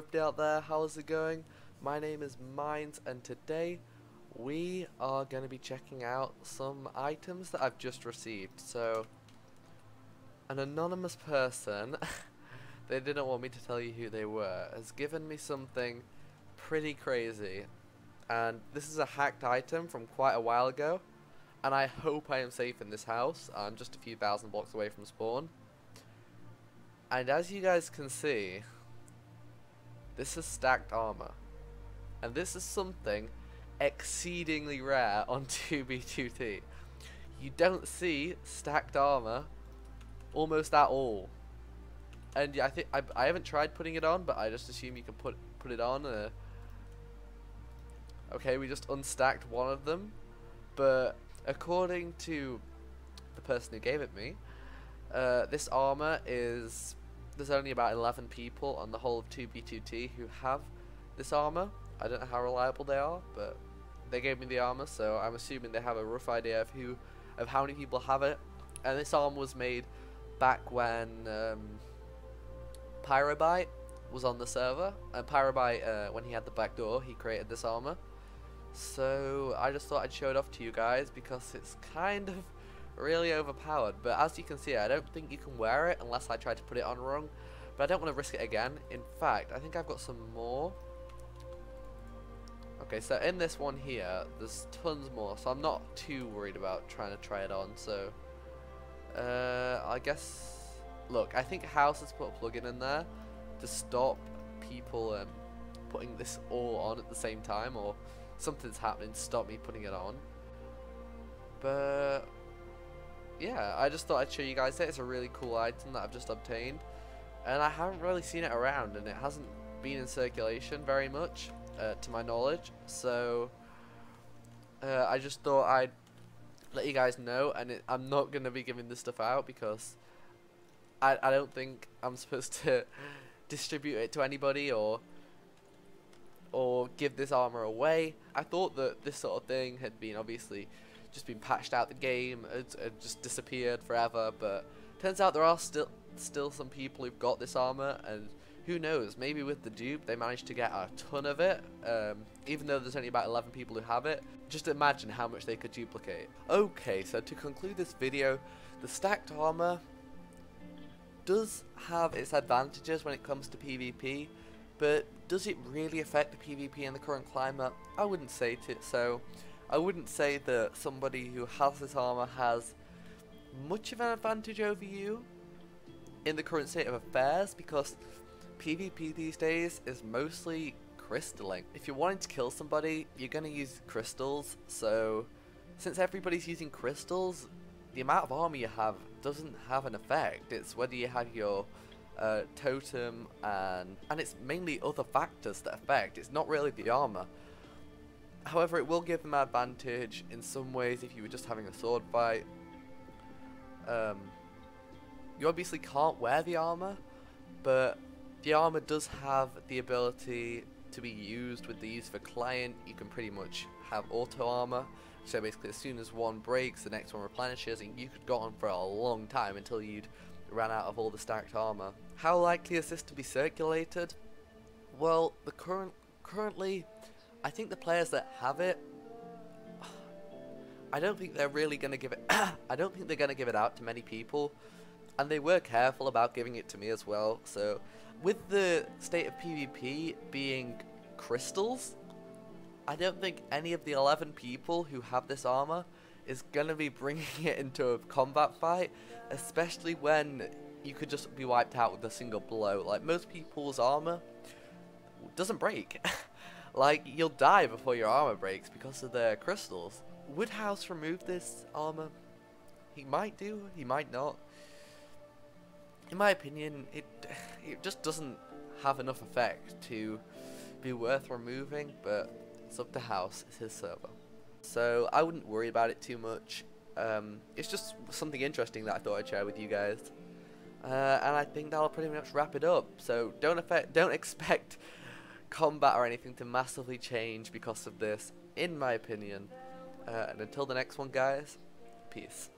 out there, how's it going? My name is Mines and today we are going to be checking out some items that I've just received. So, an anonymous person, they didn't want me to tell you who they were, has given me something pretty crazy. And this is a hacked item from quite a while ago. And I hope I am safe in this house. I'm just a few thousand blocks away from spawn. And as you guys can see, this is stacked armor. And this is something exceedingly rare on 2B2T. You don't see stacked armor almost at all. And yeah, I think I, I haven't tried putting it on, but I just assume you can put put it on. Uh, okay, we just unstacked one of them, but according to the person who gave it me, uh, this armor is there's only about 11 people on the whole of 2B2T who have this armor. I don't know how reliable they are, but they gave me the armor, so I'm assuming they have a rough idea of who, of how many people have it. And this armor was made back when um, Pyrobyte was on the server, and Pyrobyte, uh, when he had the back door, he created this armor. So I just thought I'd show it off to you guys because it's kind of really overpowered. But as you can see, I don't think you can wear it unless I try to put it on wrong. But I don't want to risk it again. In fact, I think I've got some more. Okay, so in this one here, there's tons more. So I'm not too worried about trying to try it on. So, uh, I guess... Look, I think Hause has put a plugin in there to stop people um, putting this all on at the same time. Or something's happening to stop me putting it on. But yeah, I just thought I'd show you guys that. It's a really cool item that I've just obtained. And I haven't really seen it around, and it hasn't been in circulation very much, uh, to my knowledge. So, uh, I just thought I'd let you guys know, and it, I'm not going to be giving this stuff out because I, I don't think I'm supposed to distribute it to anybody or or give this armor away. I thought that this sort of thing had been obviously just been patched out the game, it, just disappeared forever, but turns out there are still still some people who've got this armor, and who knows, maybe with the dupe they managed to get a ton of it, um, even though there's only about 11 people who have it. Just imagine how much they could duplicate. Okay, so to conclude this video, the stacked armor does have its advantages when it comes to PvP, but does it really affect the PvP in the current climate? I wouldn't say it so. I wouldn't say that somebody who has this armor has much of an advantage over you in the current state of affairs because PvP these days is mostly crystalling. If you're wanting to kill somebody, you're going to use crystals, so since everybody's using crystals, the amount of armor you have doesn't have an effect. It's whether you have your uh, totem and and it's mainly other factors that affect. It's not really the armor. However, it will give them advantage in some ways if you were just having a sword fight. Um, you obviously can't wear the armor, but the armor does have the ability to be used with the use of a client. You can pretty much have auto armor. So basically, as soon as one breaks, the next one replenishes, and you could go on for a long time until you'd ran out of all the stacked armor. How likely is this to be circulated? Well, the current currently I think the players that have it, I don't think they're really going to give it. I don't think they're going to give it out to many people, and they were careful about giving it to me as well. So, with the state of PvP being crystals, I don't think any of the 11 people who have this armor is going to be bringing it into a combat fight, especially when you could just be wiped out with a single blow. Like most people's armor doesn't break. Like, you'll die before your armor breaks because of the crystals. Would Hause remove this armor? He might do, he might not. In my opinion, it, it just doesn't have enough effect to be worth removing, but it's up to Hause, it's his server. So I wouldn't worry about it too much. Um, it's just something interesting that I thought I'd share with you guys. Uh, and I think that'll pretty much wrap it up. So don't don't expect combat or anything to massively change because of this, in my opinion. Uh, and until the next one, guys, peace.